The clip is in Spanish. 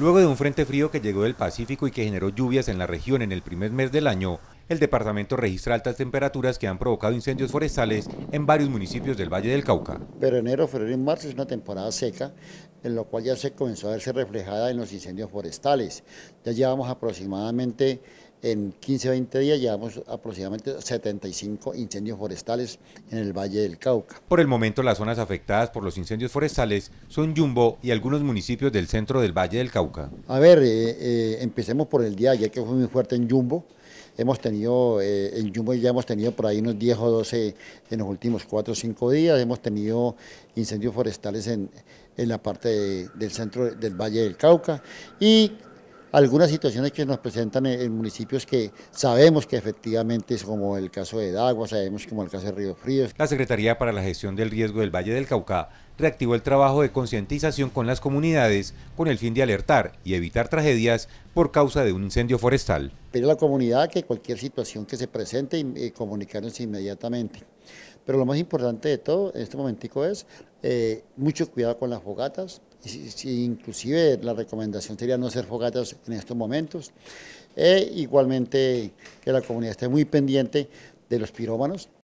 Luego de un frente frío que llegó del Pacífico y que generó lluvias en la región en el primer mes del año, el departamento registra altas temperaturas que han provocado incendios forestales en varios municipios del Valle del Cauca. Pero enero, febrero y marzo es una temporada seca, en lo cual ya se comenzó a verse reflejada en los incendios forestales. Ya llevamos aproximadamente en 15 20 días llevamos aproximadamente 75 incendios forestales en el Valle del Cauca. Por el momento las zonas afectadas por los incendios forestales son Yumbo y algunos municipios del centro del Valle del Cauca. A ver, eh, eh, empecemos por el día ayer que fue muy fuerte en Yumbo. Hemos tenido, eh, en Jumbo ya hemos tenido por ahí unos 10 o 12 en los últimos 4 o 5 días. Hemos tenido incendios forestales en, en la parte del centro del Valle del Cauca. Y algunas situaciones que nos presentan en, municipios que sabemos que efectivamente es como el caso de Dagua, sabemos como el caso de Río Frío. La Secretaría para la Gestión del Riesgo del Valle del Cauca reactivó el trabajo de concientización con las comunidades con el fin de alertar y evitar tragedias por causa de un incendio forestal. Pero la comunidad que cualquier situación que se presente y, comunicarnos inmediatamente. Pero lo más importante de todo en este momentico es eh, mucho cuidado con las fogatas, inclusive la recomendación sería no hacer fogatas en estos momentos. E igualmente que la comunidad esté muy pendiente de los pirómanos,